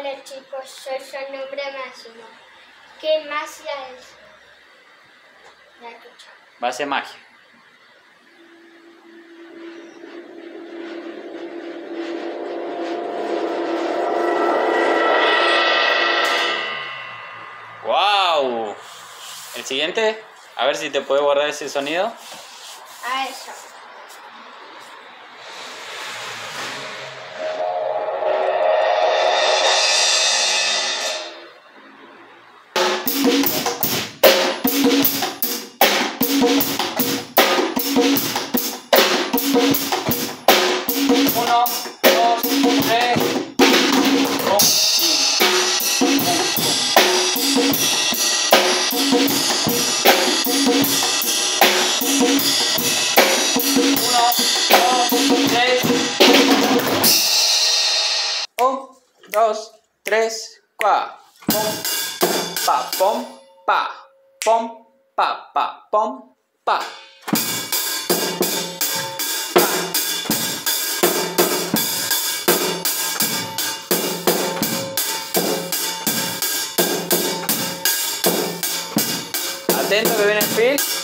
Hola chicos, soy su nombre máximo. ¿Qué magia es? Ya escuchado. Va a ser magia. ¡Wow! El siguiente, a ver si te puede guardar ese sonido. A eso. Um, dois, três, quatro. Um. pa pom pa pom pa pa pom pa. Atento que viene el feel.